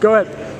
Go ahead.